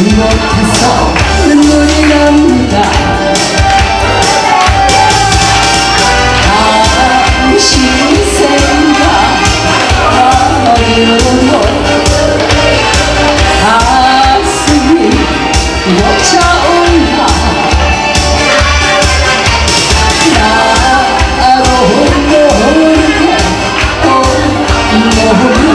못해서 눈물이 납니다 당신 생각하기로도 가슴이 벅차온다 나로 모르게 또 모르게